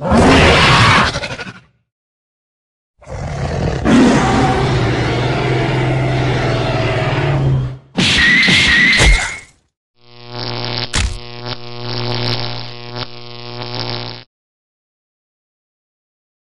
you